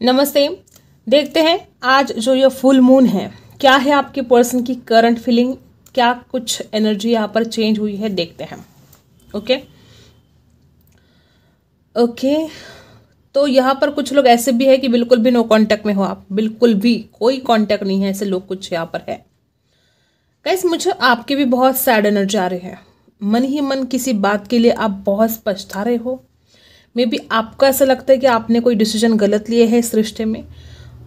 नमस्ते, देखते हैं आज जो ये फुल मून है, क्या है आपके पर्सन की करंट फीलिंग क्या कुछ एनर्जी यहाँ पर चेंज हुई है, देखते हैं। ओके ओके तो यहाँ पर कुछ लोग ऐसे भी है कि बिल्कुल भी नो कांटेक्ट में हो आप, बिल्कुल भी कोई कांटेक्ट नहीं है, ऐसे लोग कुछ यहाँ पर है। कैसे मुझे आपके भी बहुत सैड एनर्जी आ रही है। मन ही मन किसी बात के लिए आप बहुत पछता रहे हो। मे बी आपको ऐसा लगता है कि आपने कोई डिसीज़न गलत लिए है इस रिश्ते में?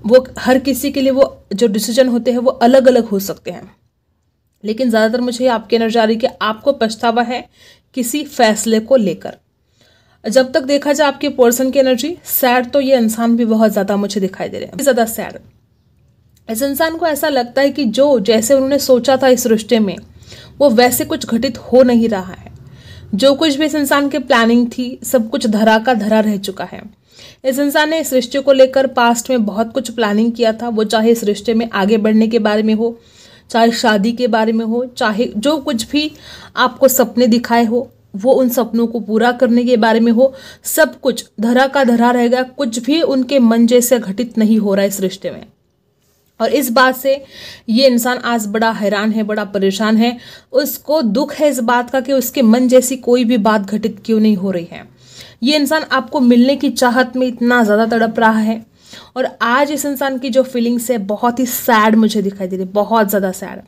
वो हर किसी के लिए वो, जो डिसीज़न होते हैं वो अलग अलग हो सकते हैं। लेकिन ज़्यादातर मुझे आपकी एनर्जी आ रही कि आपको पछतावा है किसी फैसले को लेकर। जब तक देखा जाए आपके पर्सन की एनर्जी सैड तो ये इंसान भी बहुत ज़्यादा मुझे दिखाई दे रहे हैं। ज़्यादा सैड इस इंसान को ऐसा लगता है कि जो जैसे उन्होंने सोचा था इस रिश्ते में, वो वैसे कुछ घटित हो नहीं रहा है। जो कुछ भी इस इंसान की प्लानिंग थी, सब कुछ धरा का धरा रह चुका है। इस इंसान ने इस रिश्ते को लेकर पास्ट में बहुत कुछ प्लानिंग किया था। वो चाहे इस रिश्ते में आगे बढ़ने के बारे में हो, चाहे शादी के बारे में हो, चाहे जो कुछ भी आपको सपने दिखाए हो, वो उन सपनों को पूरा करने के बारे में हो, सब कुछ धरा का धरा रहेगा कुछ भी उनके मन जैसे घटित नहीं हो रहा है इस रिश्ते में। और इस बात से ये इंसान आज बड़ा हैरान है, बड़ा परेशान है। उसको दुख है इस बात का कि उसके मन जैसी कोई भी बात घटित क्यों नहीं हो रही है। ये इंसान आपको मिलने की चाहत में इतना ज़्यादा तड़प रहा है। और आज इस इंसान की जो फीलिंग्स है, बहुत ही सैड मुझे दिखाई दे रही बहुत ज़्यादा सैड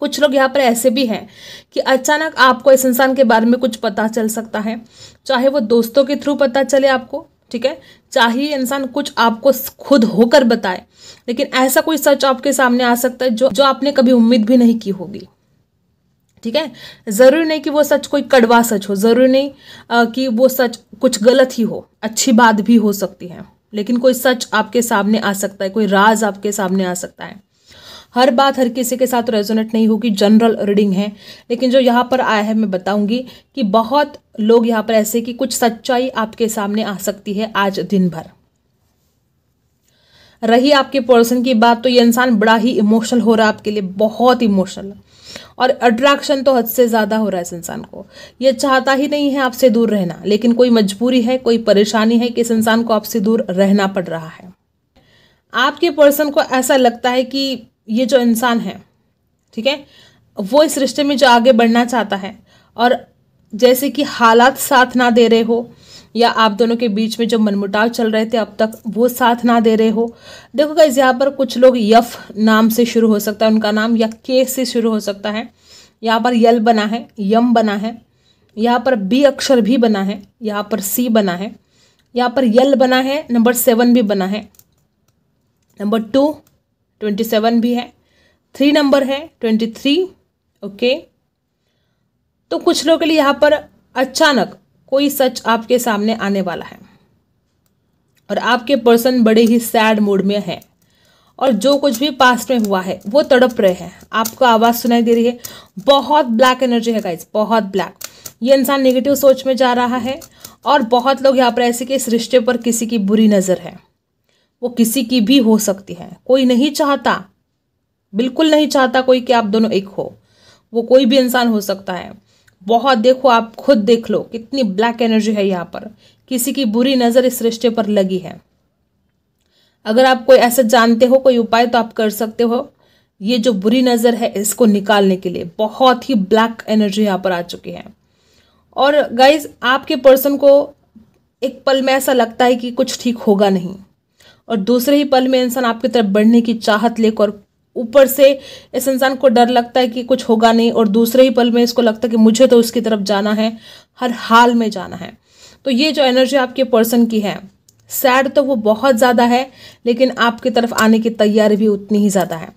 कुछ लोग यहाँ पर ऐसे भी हैं कि अचानक आपको इस इंसान के बारे में कुछ पता चल सकता है, चाहे वो दोस्तों के थ्रू पता चले आपको, ठीक है? चाहे इंसान कुछ आपको खुद होकर बताए लेकिन ऐसा कोई सच आपके सामने आ सकता है जो जो आपने कभी उम्मीद भी नहीं की होगी। ठीक है? ज़रूरी नहीं कि वो सच कोई कड़वा सच हो ज़रूरी नहीं आ, कि वो सच कुछ गलत ही हो अच्छी बात भी हो सकती है लेकिन कोई सच आपके सामने आ सकता है कोई राज आपके सामने आ सकता है। हर बात हर किसी के साथ रेजोनेट नहीं होगी जनरल रीडिंग है। लेकिन जो यहाँ पर आया है, मैं बताऊँगी कि बहुत लोग यहाँ पर ऐसे कि कुछ सच्चाई आपके सामने आ सकती है आज दिन भर। रही आपके पर्सन की बात तो ये इंसान बड़ा ही इमोशनल हो रहा है आपके लिए, बहुत इमोशनल और अट्रैक्शन तो हद से ज़्यादा हो रहा है इस इंसान को। ये चाहता ही नहीं है आपसे दूर रहना, लेकिन कोई मजबूरी है, कोई परेशानी है कि इस इंसान को आपसे दूर रहना पड़ रहा है। आपके पर्सन को ऐसा लगता है कि ये जो इंसान है, ठीक है, वो इस रिश्ते में जो आगे बढ़ना चाहता है और जैसे कि हालात साथ ना दे रहे हो या आप दोनों के बीच में जो मनमुटाव चल रहे थे अब तक वो साथ ना दे रहे हो। देखो गाइज़ यहाँ पर कुछ लोग यफ नाम से शुरू हो सकता है, उनका नाम या के से शुरू हो सकता है। यहाँ पर यल बना है, यम बना है, यहाँ पर बी अक्षर भी बना है, यहाँ पर सी बना है, यहाँ पर यल बना है, नंबर सेवन भी बना है, नंबर टू ट्वेंटी सेवन भी है। थ्री नंबर है, ट्वेंटी थ्री, ओके। तो कुछ लोगों के लिए यहाँ पर अचानक कोई सच आपके सामने आने वाला है। और आपके पर्सन बड़े ही सैड मूड में है। और जो कुछ भी पास्ट में हुआ है, वो तड़प रहे हैं। आपको आवाज़ सुनाई दे रही है, बहुत ब्लैक एनर्जी है गाइज़ बहुत ब्लैक ये इंसान नेगेटिव सोच में जा रहा है और बहुत लोग यहाँ पर ऐसे कि इस रिश्ते पर किसी की बुरी नज़र है। वो किसी की भी हो सकती है। कोई नहीं चाहता, बिल्कुल नहीं चाहता कोई कि आप दोनों एक हो। वो कोई भी इंसान हो सकता है। बहुत देखो, आप खुद देख लो, कितनी ब्लैक एनर्जी है यहाँ पर। किसी की बुरी नज़र इस रिश्ते पर लगी है। अगर आप कोई ऐसा जानते हो, कोई उपाय तो आप कर सकते हो। ये जो बुरी नज़र है, इसको निकालने के लिए बहुत ही ब्लैक एनर्जी यहाँ पर आ चुकी है। और गाइज़ आपके पर्सन को एक पल में ऐसा लगता है कि कुछ ठीक होगा नहीं। और दूसरे ही पल में इंसान आपकी तरफ़ बढ़ने की चाहत लेकर ऊपर से इस इंसान को डर लगता है कि कुछ होगा नहीं, और दूसरे ही पल में इसको लगता है कि मुझे तो उसकी तरफ़ जाना है, हर हाल में जाना है। तो ये जो एनर्जी आपके पर्सन की है, सैड तो वो बहुत ज़्यादा है, लेकिन आपकी तरफ़ आने की तैयारी भी उतनी ही ज़्यादा है।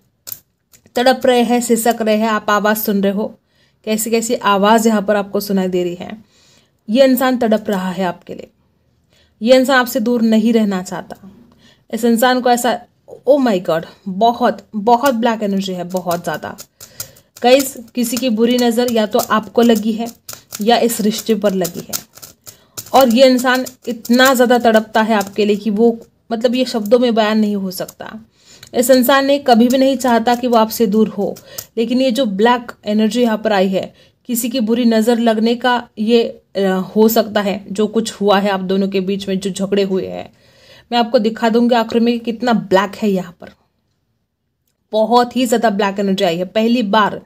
तड़प रहे हैं, सिसक रहे हैं, आप आवाज़ सुन रहे हो कैसी कैसी आवाज़ यहाँ पर आपको सुनाई दे रही है। ये इंसान तड़प रहा है आपके लिए। ये इंसान आपसे दूर नहीं रहना चाहता। इस इंसान को ऐसा ओ माई गॉड बहुत बहुत ब्लैक एनर्जी है, बहुत ज़्यादा। गाइस किसी की बुरी नज़र या तो आपको लगी है, या इस रिश्ते पर लगी है। और ये इंसान इतना ज़्यादा तड़पता है आपके लिए कि वो मतलब ये शब्दों में बयान नहीं हो सकता। इस इंसान ने कभी भी नहीं चाहता कि वो आपसे दूर हो, लेकिन ये जो ब्लैक एनर्जी यहाँ पर आई है, किसी की बुरी नज़र लगने का ये हो सकता है, जो कुछ हुआ है आप दोनों के बीच में, जो झगड़े हुए हैं। मैं आपको दिखा दूँगी आखिर में कितना ब्लैक है यहाँ पर। बहुत ही ज़्यादा ब्लैक एनर्जी आई है। पहली बार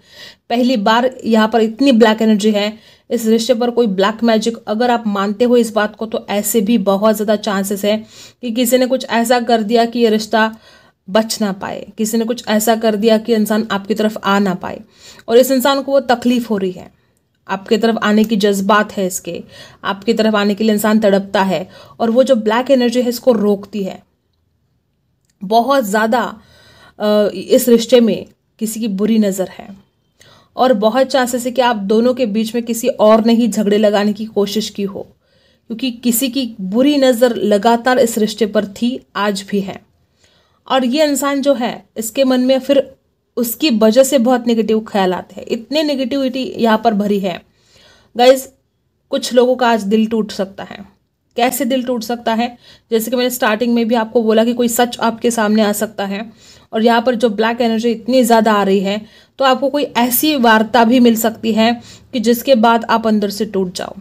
पहली बार यहाँ पर इतनी ब्लैक एनर्जी है। इस रिश्ते पर कोई ब्लैक मैजिक अगर आप मानते हो इस बात को तो ऐसे भी बहुत ज़्यादा चांसेस है कि किसी ने कुछ ऐसा कर दिया कि ये रिश्ता बच ना पाए। किसी ने कुछ ऐसा कर दिया कि इंसान आपकी तरफ़ आ ना पाए। और इस इंसान को वो तकलीफ़ हो रही है। आपकी तरफ़ आने की जज्बात है इसके। आपकी तरफ़ आने के लिए इंसान तड़पता है और वो जो ब्लैक एनर्जी है इसको रोकती है। बहुत ज़्यादा इस रिश्ते में किसी की बुरी नज़र है। और बहुत चांसेस है कि आप दोनों के बीच में किसी और ने ही झगड़े लगाने की कोशिश की हो, क्योंकि किसी की बुरी नज़र लगातार इस रिश्ते पर थी, आज भी है। और ये इंसान जो है, इसके मन में फिर उसकी वजह से बहुत नेगेटिव ख्याल आते हैं। इतने नेगेटिविटी यहाँ पर भरी है। गाइज़ कुछ लोगों का आज दिल टूट सकता है। कैसे दिल टूट सकता है? जैसे कि मैंने स्टार्टिंग में भी आपको बोला कि कोई सच आपके सामने आ सकता है और यहाँ पर जो ब्लैक एनर्जी इतनी ज़्यादा आ रही है तो आपको कोई ऐसी वार्ता भी मिल सकती है कि जिसके बाद आप अंदर से टूट जाओ।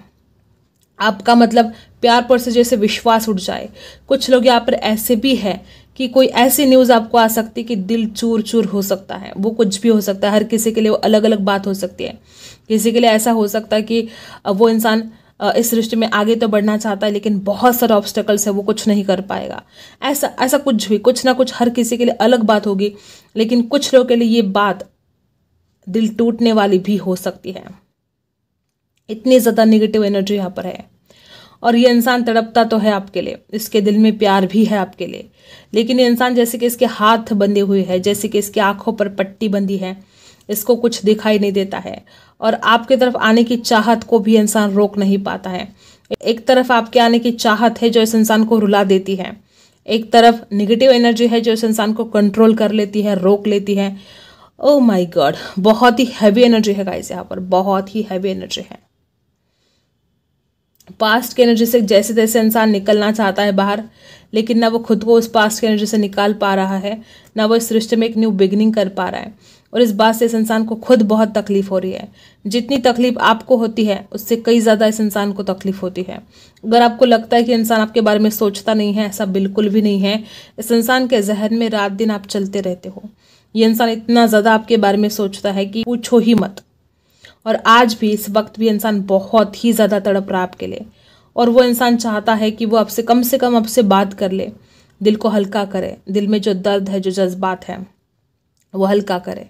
आपका मतलब प्यार पर से जैसे विश्वास उठ जाए। कुछ लोग यहाँ पर ऐसे भी है कि कोई ऐसी न्यूज़ आपको आ सकती है कि दिल चूर चूर हो सकता है। वो कुछ भी हो सकता है। हर किसी के लिए वो अलग अलग बात हो सकती है। किसी के लिए ऐसा हो सकता है कि वो इंसान इस रिश्ते में आगे तो बढ़ना चाहता है, लेकिन बहुत सारे ऑब्स्टेकल्स है, वो कुछ नहीं कर पाएगा। ऐसा ऐसा कुछ भी, कुछ ना कुछ हर किसी के लिए अलग बात होगी, लेकिन कुछ लोगों के लिए ये बात दिल टूटने वाली भी हो सकती है। इतनी ज़्यादा निगेटिव एनर्जी यहाँ पर है। और ये इंसान तड़पता तो है आपके लिए। इसके दिल में प्यार भी है आपके लिए। लेकिन ये इंसान जैसे कि इसके हाथ बंधे हुए हैं, जैसे कि इसकी आँखों पर पट्टी बंधी है, इसको कुछ दिखाई नहीं देता है। और आपकी तरफ़ आने की चाहत को भी इंसान रोक नहीं पाता है। एक तरफ़ आपके आने की चाहत है जो इस इंसान को रुला देती है। एक तरफ़ निगेटिव एनर्जी है जो इस इंसान को कंट्रोल कर लेती है, रोक लेती है। ओ माय गॉड बहुत ही हैवी एनर्जी है गाइस यहाँ पर, बहुत ही हैवी एनर्जी है। पास्ट की एनर्जी से जैसे तैसे इंसान निकलना चाहता है बाहर, लेकिन ना वो खुद को उस पास्ट की एनर्जी से निकाल पा रहा है, ना वो इस रिश्ते में एक न्यू बिगनिंग कर पा रहा है। और इस बात से इस इंसान को खुद बहुत तकलीफ़ हो रही है। जितनी तकलीफ़ आपको होती है, उससे कई ज़्यादा इस इंसान को तकलीफ़ होती है। अगर आपको लगता है कि इंसान आपके बारे में सोचता नहीं है, ऐसा बिल्कुल भी नहीं है, इस इंसान के जहन में रात दिन आप चलते रहते हो। ये इंसान इतना ज़्यादा आपके बारे में सोचता है कि पूछो ही मत। और आज भी इस वक्त भी इंसान बहुत ही ज़्यादा तड़प रहा आपके लिए। और वो इंसान चाहता है कि वो आपसे कम से कम आपसे बात कर ले। दिल को हल्का करे। दिल में जो दर्द है, जो जज्बात है, वो हल्का करे।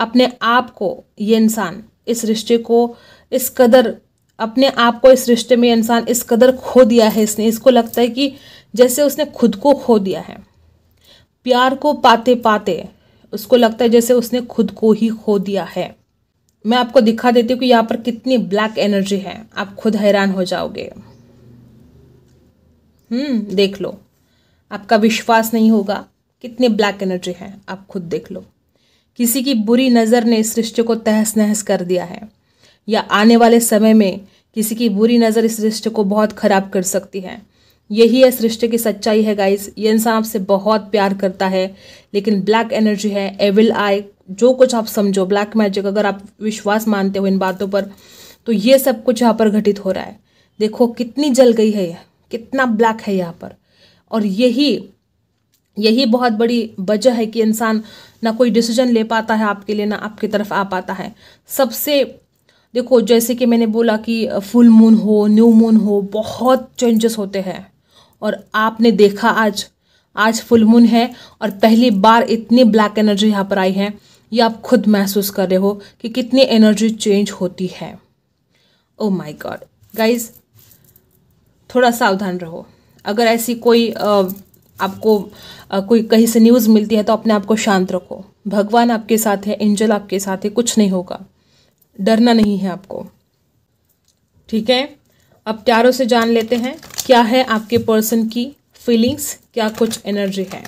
अपने आप को ये इंसान इस रिश्ते को इस कदर अपने आप को इस रिश्ते में इंसान इस कदर खो दिया है इसने। इसको लगता है कि जैसे उसने खुद को खो दिया है। प्यार को पाते पाते उसको लगता है जैसे उसने खुद को ही खो दिया है। मैं आपको दिखा देती हूँ कि यहाँ पर कितनी ब्लैक एनर्जी है। आप खुद हैरान हो जाओगे। हम्म देख लो। आपका विश्वास नहीं होगा कितनी ब्लैक एनर्जी है। आप खुद देख लो। किसी की बुरी नज़र ने इस रिश्ते को तहस नहस कर दिया है। या आने वाले समय में किसी की बुरी नज़र इस रिश्ते को बहुत ख़राब कर सकती है। यही इस रिश्ते की सच्चाई है गाइस ये इंसान आपसे बहुत प्यार करता है, लेकिन ब्लैक एनर्जी है एविल आई जो कुछ आप समझो ब्लैक मैजिक अगर आप विश्वास मानते हो इन बातों पर तो ये सब कुछ यहाँ पर घटित हो रहा है। देखो, कितनी जल गई है कितना ब्लैक है यहाँ पर। और यही यही बहुत बड़ी वजह है कि इंसान ना कोई डिसीज़न ले पाता है आपके लिए, ना आपकी तरफ़ आ पाता है। सबसे, देखो, जैसे कि मैंने बोला कि फुल मून हो न्यू मून हो, बहुत चेंजेस होते हैं। और आपने देखा आज आज फुल मून है और पहली बार इतनी ब्लैक एनर्जी यहाँ पर आई है। ये आप खुद महसूस कर रहे हो कि कितनी एनर्जी चेंज होती है। ओ माई गॉड गाइज़ थोड़ा सावधान रहो। अगर ऐसी कोई आपको कोई कहीं से न्यूज़ मिलती है तो अपने आप को शांत रखो। भगवान आपके साथ है एंजल आपके साथ है, कुछ नहीं होगा। डरना नहीं है आपको। ठीक है? अब प्यारों से जान लेते हैं, क्या है आपके पर्सन की फीलिंग्स क्या कुछ एनर्जी है।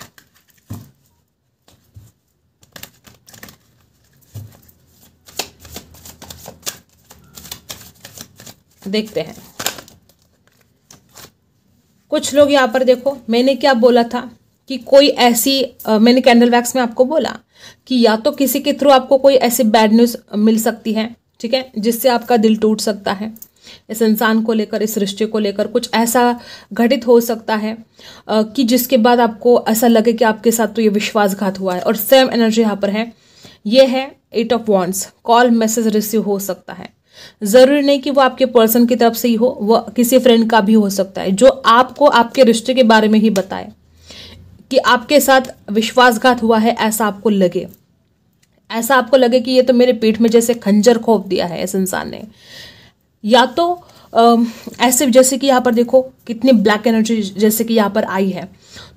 देखते हैं। कुछ लोग यहाँ पर देखो मैंने क्या बोला था कि कोई ऐसी आ, मैंने कैंडल वैक्स में आपको बोला कि या तो किसी के थ्रू आपको कोई ऐसी बैड न्यूज़ मिल सकती है ठीक है जिससे आपका दिल टूट सकता है। इस इंसान को लेकर इस रिश्ते को लेकर कुछ ऐसा घटित हो सकता है आ, कि जिसके बाद आपको ऐसा लगे कि आपके साथ तो ये विश्वासघात हुआ है। और सेम एनर्जी यहाँ पर है। ये है eight of wands call message receive हो सकता है। ज़रूरी नहीं कि वो आपके पर्सन की तरफ़ से ही हो, वो किसी फ्रेंड का भी हो सकता है, जो आपको आपके रिश्ते के बारे में ही बताए कि आपके साथ विश्वासघात हुआ है, ऐसा आपको लगे। ऐसा आपको लगे कि ये तो मेरे पीठ में जैसे खंजर खोप दिया है इस इंसान ने। या तो ऐसे जैसे कि यहाँ पर देखो, कितनी ब्लैक एनर्जी जैसे कि यहाँ पर आई है।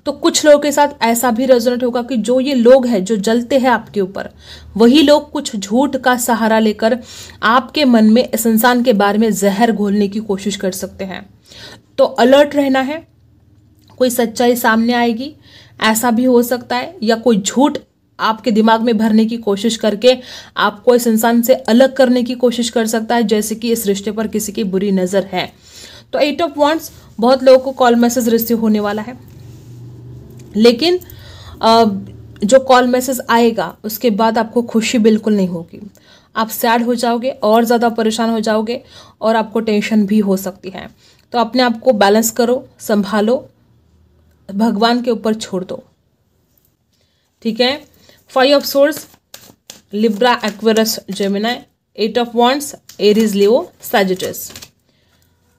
तो कुछ लोगों के साथ ऐसा भी रेजोनेट होगा कि जो ये लोग हैं, जो जलते हैं आपके ऊपर, वही लोग कुछ झूठ का सहारा लेकर आपके मन में, इस इंसान के बारे में जहर घोलने की कोशिश कर सकते हैं। तो अलर्ट रहना है, कोई सच्चाई सामने आएगी, ऐसा भी हो सकता है, या कोई झूठ आपके दिमाग में भरने की कोशिश करके आपको इस इंसान से अलग करने की कोशिश कर सकता है, जैसे कि इस रिश्ते पर किसी की बुरी नज़र है। तो एट ऑफ़ वॉन्ट्स बहुत लोगों को कॉल मैसेज रिसीव होने वाला है। लेकिन जो कॉल मैसेज आएगा, उसके बाद आपको खुशी बिल्कुल नहीं होगी। आप सैड हो जाओगे, और ज़्यादा परेशान हो जाओगे, और आपको टेंशन भी हो सकती है। तो अपने आप को बैलेंस करो, संभालो, भगवान के ऊपर छोड़ दो। ठीक है? Five of swords Libra Aquarius Gemini eight of wands Aries Leo Sagittarius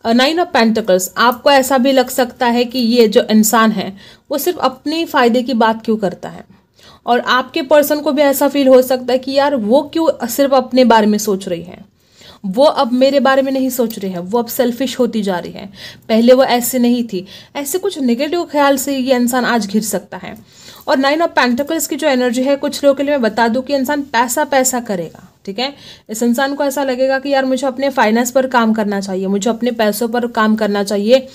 nine of pentacles आपको ऐसा भी लग सकता है कि ये जो इंसान है, वो सिर्फ़ अपने फ़ायदे की बात क्यों करता है? और आपके पर्सन को भी ऐसा फील हो सकता है कि यार, वो क्यों सिर्फ़ अपने बारे में सोच रही है? वो अब मेरे बारे में नहीं सोच रही है, वो अब सेल्फिश होती जा रही है। पहले वो ऐसे नहीं थी। ऐसे कुछ नेगेटिव ख्याल से ये इंसान आज घिर सकता है। और नाइन ऑफ़ पेंटिकल्स की जो एनर्जी है, कुछ लोगों के लिए मैं बता दूँ कि इंसान पैसा पैसा करेगा, ठीक है? इस इंसान को ऐसा लगेगा कि यार मुझे अपने फाइनेंस पर काम करना चाहिए, मुझे अपने पैसों पर काम करना चाहिए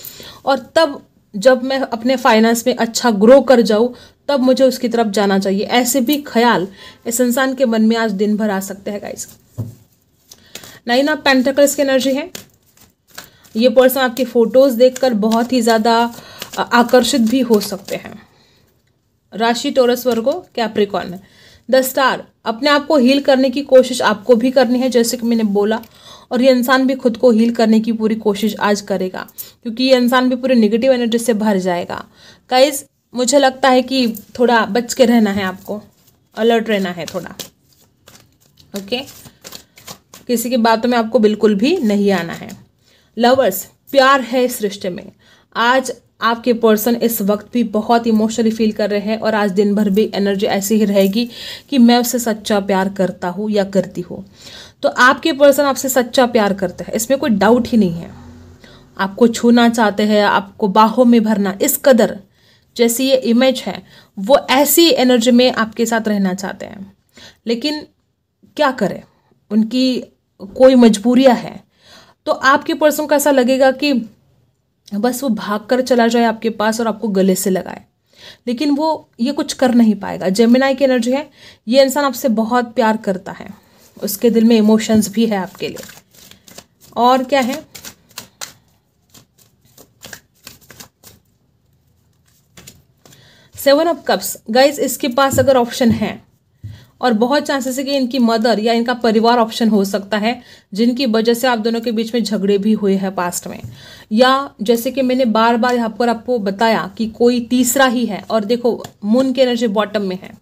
और तब जब मैं अपने फाइनेंस में अच्छा ग्रो कर जाऊँ, तब मुझे उसकी तरफ़ जाना चाहिए। ऐसे भी ख्याल इस इंसान के मन में आज दिन भर आ सकते हैं गाइस नाइन ऑफ़ पेंटिकल्स की एनर्जी है। ये पर्सन आपकी फ़ोटोज़ देखकर बहुत ही ज़्यादा आकर्षित भी हो सकते हैं। राशि, टोरस, वर्गो, कैप्रिकॉन में। द स्टार, अपने आप को हील करने की कोशिश आपको भी करनी है, जैसे कि मैंने बोला, और ये इंसान भी खुद को हील करने की पूरी कोशिश आज करेगा, क्योंकि ये इंसान भी पूरी निगेटिव एनर्जी से भर जाएगा। गाइज़ मुझे लगता है कि थोड़ा बच के रहना है आपको। अलर्ट रहना है थोड़ा। ओके किसी की बातों में आपको बिल्कुल भी नहीं आना है। लवर्स प्यार है इस रिश्ते में। आज आपके पर्सन इस वक्त भी बहुत इमोशनली फील कर रहे हैं और आज दिन भर भी एनर्जी ऐसी ही रहेगी कि मैं उससे सच्चा प्यार करता हूँ या करती हूँ। तो आपके पर्सन आपसे सच्चा प्यार करते हैं, इसमें कोई डाउट ही नहीं है। आपको छूना चाहते हैं, आपको बाहों में भरना, इस कदर जैसी ये इमेज है, वो ऐसी एनर्जी में आपके साथ रहना चाहते हैं। लेकिन क्या करें? उनकी कोई मजबूरियाँ हैं। तो आपके पर्सन को ऐसा लगेगा कि बस वो भाग कर चला जाए आपके पास और आपको गले से लगाए। लेकिन वो ये कुछ कर नहीं पाएगा। जेमिनाई की एनर्जी है। ये इंसान आपसे बहुत प्यार करता है। उसके दिल में इमोशंस भी है आपके लिए। और क्या है? सेवन ऑफ़ कप्स गाइज़ इसके पास अगर ऑप्शन है और बहुत चांसेस है कि इनकी मदर या इनका परिवार ऑप्शन हो सकता है, जिनकी वजह से आप दोनों के बीच में झगड़े भी हुए हैं पास्ट में। या जैसे कि मैंने बार बार यहाँ पर आपको बताया कि कोई तीसरा ही है और देखो मून की एनर्जी बॉटम में है।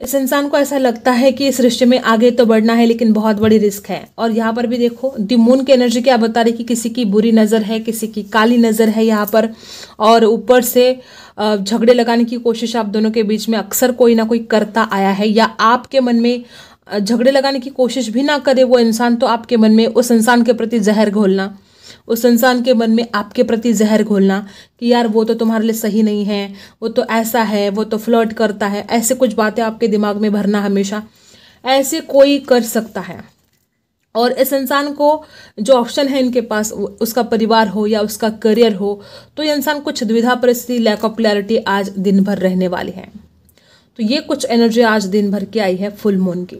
इस इंसान को ऐसा लगता है कि इस रिश्ते में आगे तो बढ़ना है, लेकिन बहुत बड़ी रिस्क है। और यहाँ पर भी देखो, दी मून की एनर्जी क्या बता रही कि किसी की बुरी नज़र है, किसी की काली नज़र है यहाँ पर। और ऊपर से झगड़े लगाने की कोशिश आप दोनों के बीच में अक्सर कोई ना कोई करता आया है। या आपके मन में झगड़े लगाने की कोशिश भी ना करे वो इंसान तो आपके मन में उस इंसान के प्रति जहर घोलना। उस इंसान के मन में आपके प्रति जहर घोलना कि यार वो तो तुम्हारे लिए सही नहीं है, वो तो ऐसा है, वो तो फ्लर्ट करता है, ऐसे कुछ बातें आपके दिमाग में भरना हमेशा, ऐसे कोई कर सकता है। और इस इंसान को जो ऑप्शन है इनके पास उसका परिवार हो या उसका करियर हो तो ये इंसान कुछ द्विधा परिस्थिति लैक ऑफ़ क्लैरिटी आज दिन भर रहने वाली है। तो ये कुछ एनर्जी आज दिन भर की आई है फुल मून की।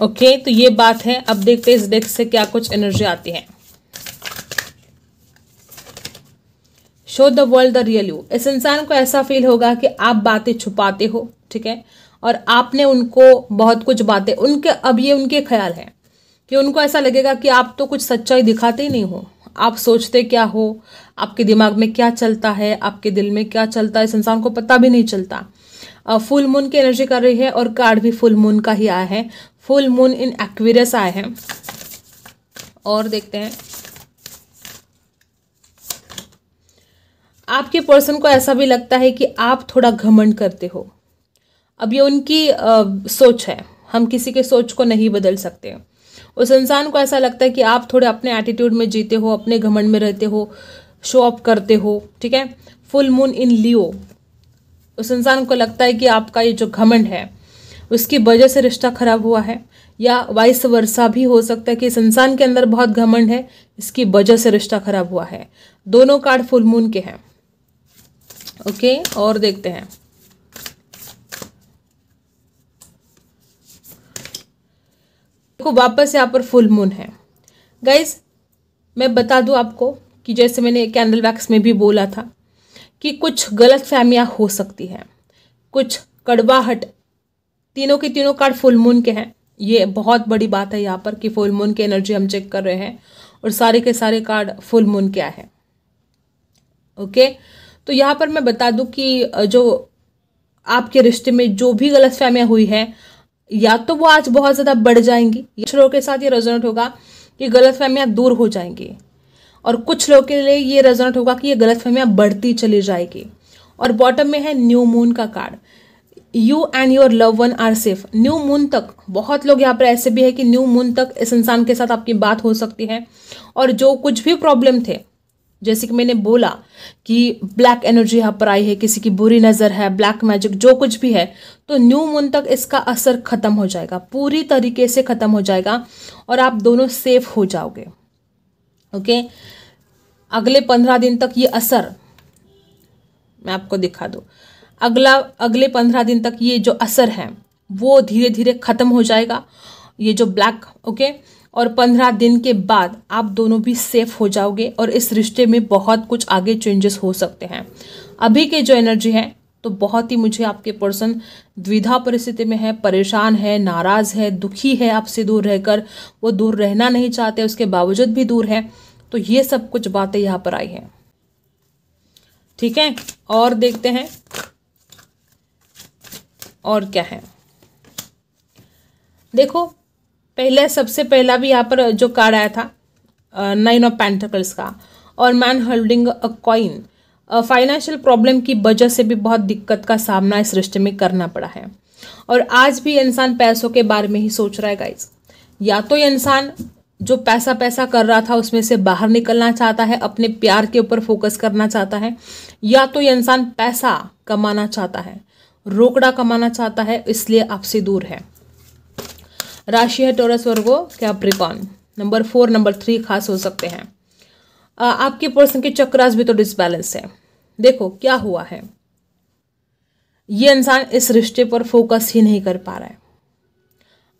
ओके तो ये बात है। अब देखते हैं इस डेस्क से क्या कुछ एनर्जी आती है। Show the world the real you इस इंसान को ऐसा फील होगा कि आप बातें छुपाते हो, ठीक है? और आपने उनको बहुत कुछ बातें, उनके, अब ये उनके ख्याल है कि उनको ऐसा लगेगा कि आप तो कुछ सच्चाई दिखाते ही नहीं हो। आप सोचते क्या हो? आपके दिमाग में क्या चलता है? आपके दिल में क्या चलता है? इस इंसान को पता भी नहीं चलता। फुल मून की एनर्जी कर रही है और कार्ड भी फुल मून का ही आया है। फुल मून इन एक्विरस आए हैं। और देखते हैं। आपके पर्सन को ऐसा भी लगता है कि आप थोड़ा घमंड करते हो। अब ये उनकी आ, सोच है। हम किसी के सोच को नहीं बदल सकते उस इंसान को ऐसा लगता है कि आप थोड़े अपने एटीट्यूड में जीते हो अपने घमंड में रहते हो शो ऑफ़ करते हो ठीक है? फुल मून इन लियो उस इंसान को लगता है कि आपका ये जो घमंड है उसकी वजह से रिश्ता खराब हुआ है, या वाइस वर्षा भी हो सकता है कि इस इंसान के अंदर बहुत घमंड है, इसकी वजह से रिश्ता खराब हुआ है। दोनों कार्ड फुल मून के हैं। ओके और देखते हैं। देखो, वापस यहाँ पर फुल मून है। गाइज़ मैं बता दूँ आपको कि जैसे मैंने कैंडल वैक्स में भी बोला था कि कुछ गलत फहमियाँ हो सकती हैं। कुछ कड़वाहट तीनों के तीनों कार्ड फुल मून के हैं। ये बहुत बड़ी बात है यहाँ पर कि फुल मून की एनर्जी हम चेक कर रहे हैं और सारे के सारे कार्ड फुल मून क्या है। ओके तो यहाँ पर मैं बता दूँ कि जो आपके रिश्ते में जो भी गलत फहमियाँ हुई है, या तो वो आज बहुत ज़्यादा बढ़ जाएँगी कुछ लोगों के साथ ये रेजोनेट होगा कि गलत फहमियाँ दूर हो जाएँगी। और कुछ लोगों के लिए ये रेजोनेट होगा कि ये गलत फहमियाँ बढ़ती चली जाएगी। और बॉटम में है न्यू मून का card you and your love one are safe new moon तक, बहुत लोग यहाँ पर ऐसे भी है कि न्यू मून तक इस इंसान के साथ आपकी बात हो सकती है। और जो कुछ भी प्रॉब्लम थे, जैसे कि मैंने बोला कि ब्लैक एनर्जी यहाँ पर आई है, किसी की बुरी नज़र है ब्लैक मैजिक जो कुछ भी है तो न्यू मून तक इसका असर खत्म हो जाएगा। पूरी तरीके से खत्म हो जाएगा और आप दोनों सेफ़ हो जाओगे। ओके अगले पंद्रह दिन तक ये असर, मैं आपको दिखा दूँ। अगला, अगले पंद्रह दिन तक ये जो असर है, वो धीरे धीरे ख़त्म हो जाएगा। ये जो ब्लैक ओके और पंद्रह दिन के बाद आप दोनों भी सेफ़ हो जाओगे और इस रिश्ते में बहुत कुछ आगे चेंजेस हो सकते हैं। अभी के जो एनर्जी है तो बहुत ही मुझे आपके पर्सन द्विधा परिस्थिति में है, परेशान है, नाराज़ है, दुखी है आपसे दूर रहकर। वो दूर रहना नहीं चाहते, उसके बावजूद भी दूर है। तो ये सब कुछ बातें यहाँ पर आई हैं। ठीक है? और देखते हैं। और क्या है? देखो, पहले, सबसे पहला भी यहाँ पर जो कार्ड आया था नाइन ऑफ़ पेंटिकल्स का, और man holding a coin financial problem की वजह से भी बहुत दिक्कत का सामना इस रिश्ते में करना पड़ा है। और आज भी इंसान पैसों के बारे में ही सोच रहा है गाइज़ या तो इंसान जो पैसा पैसा कर रहा था, उसमें से बाहर निकलना चाहता है, अपने प्यार के ऊपर फोकस करना चाहता है, या तो ये इंसान पैसा कमाना चाहता है। रोकड़ा कमाना चाहता है, इसलिए आपसे दूर है। राशि है Taurus Virgo Capricorn. Number four, number three खास हो सकते हैं। आपके पर्सन के चक्रास भी तो डिसबैलेंस है। देखो, क्या हुआ है? ये इंसान इस रिश्ते पर फोकस ही नहीं कर पा रहा है।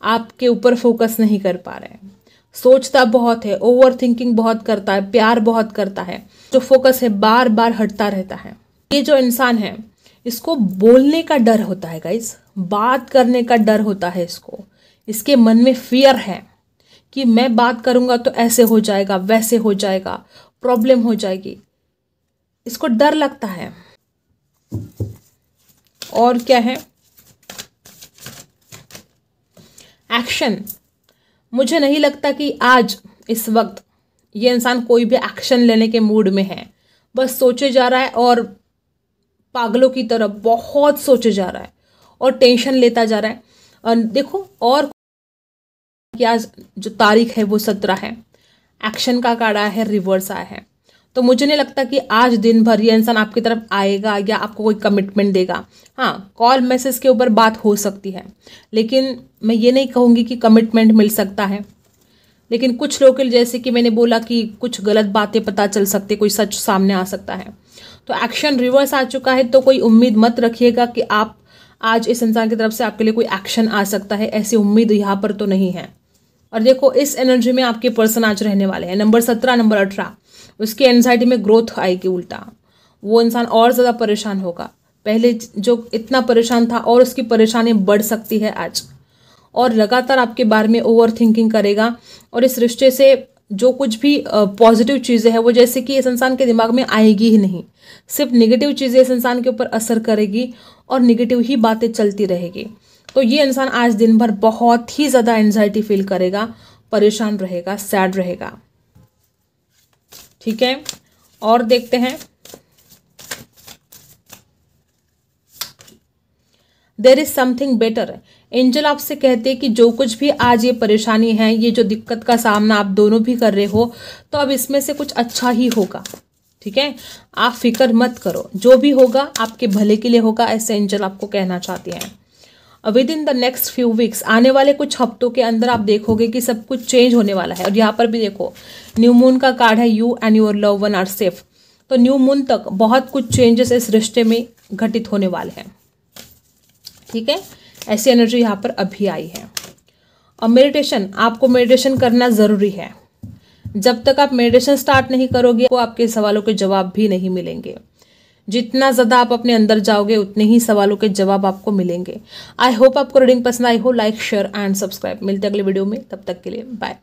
आपके ऊपर फोकस नहीं कर पा रहा है। सोचता बहुत है ओवर थिंकिंग बहुत करता है, प्यार बहुत करता है। जो फोकस है बार बार हटता रहता है। ये जो इंसान है इसको बोलने का डर होता है गाइस बात करने का डर होता है इसको। इसके मन में फियर है कि मैं बात करूँगा तो ऐसे हो जाएगा, वैसे हो जाएगा प्रॉब्लम हो जाएगी। इसको डर लगता है। और क्या है? एक्शन मुझे नहीं लगता कि आज, इस वक्त, ये इंसान कोई भी एक्शन लेने के मूड में है। बस सोचे जा रहा है और पागलों की तरह बहुत सोचे जा रहा है और टेंशन लेता जा रहा है। और देखो, और कि आज जो तारीख है वो सत्रह है। एक्शन का कार्ड आया है रिवर्स आया है। तो मुझे नहीं लगता कि आज दिन भर ये इंसान आपकी तरफ़ आएगा या आपको कोई कमिटमेंट देगा। हाँ कॉल मैसेज के ऊपर बात हो सकती है। लेकिन मैं ये नहीं कहूँगी कि कमिटमेंट मिल सकता है। लेकिन कुछ लोग जैसे कि मैंने बोला कि कुछ गलत बातें पता चल सकती कोई सच सामने आ सकता है। तो एक्शन रिवर्स आ चुका है तो कोई उम्मीद मत रखिएगा कि आप, आज इस इंसान की तरफ़ से आपके लिए कोई एक्शन आ सकता है, ऐसी उम्मीद यहाँ पर तो नहीं है। और देखो, इस एनर्जी में आपके पर्सन आज रहने वाले हैं। नंबर सत्रह नंबर अठारह, उसकी एनजाइटी में ग्रोथ आएगी उल्टा। वो इंसान और ज़्यादा परेशान होगा। पहले जो इतना परेशान था और उसकी परेशानी बढ़ सकती है आज। और लगातार आपके बारे में ओवर थिंकिंग करेगा। और इस रिश्ते से जो कुछ भी पॉजिटिव चीज़ें हैं, वो जैसे कि इस इंसान के दिमाग में आएगी ही नहीं। सिर्फ़ निगेटिव चीज़ें इस इंसान के ऊपर असर करेगी और निगेटिव ही बातें चलती रहेगी। तो ये इंसान आज दिन भर बहुत ही ज़्यादा एनजाइटी फील करेगा, परेशान रहेगा सैड रहेगा। ठीक है? और देखते हैं। There is something better angel आपसे कहते हैं कि जो कुछ भी आज ये परेशानी है, ये जो दिक्कत का सामना आप दोनों भी कर रहे हो तो अब इसमें से कुछ अच्छा ही होगा। ठीक है? आप फ़िक्र मत करो। जो भी होगा, आपके भले के लिए होगा, ऐसे एंजल आपको कहना चाहते हैं। Within the next few weeks आने वाले कुछ हफ्तों के अंदर आप देखोगे कि सब कुछ चेंज होने वाला है। और यहाँ पर भी देखो न्यू मून का कार्ड है you and your love one are safe तो न्यू मून तक बहुत कुछ चेंजेस इस रिश्ते में घटित होने वाले हैं। ठीक है? ऐसी एनर्जी यहाँ पर अभी आई है। और मेडिटेशन आपको मेडिटेशन करना ज़रूरी है। जब तक आप मेडिटेशन स्टार्ट नहीं करोगे वो आपके सवालों के जवाब भी नहीं मिलेंगे। जितना ज़्यादा आप अपने अंदर जाओगे, उतने ही सवालों के जवाब आपको मिलेंगे। आई होप आपको रीडिंग पसंद आई हो लाइक शेयर एंड सब्सक्राइब मिलते अगले वीडियो में। तब तक के लिए बाय